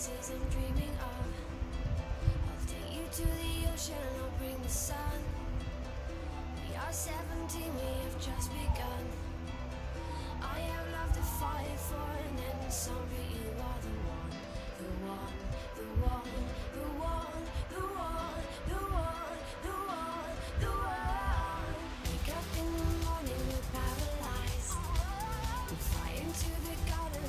places I'm dreaming of. I'll take you to the ocean, I'll bring the sun. We are 17, we have just begun. I have loved to fight for an end, but you are the one, the one, the one, the one, the one, the one, the one, the one. Wake up in the morning, we're paralyzed. We fly into the garden.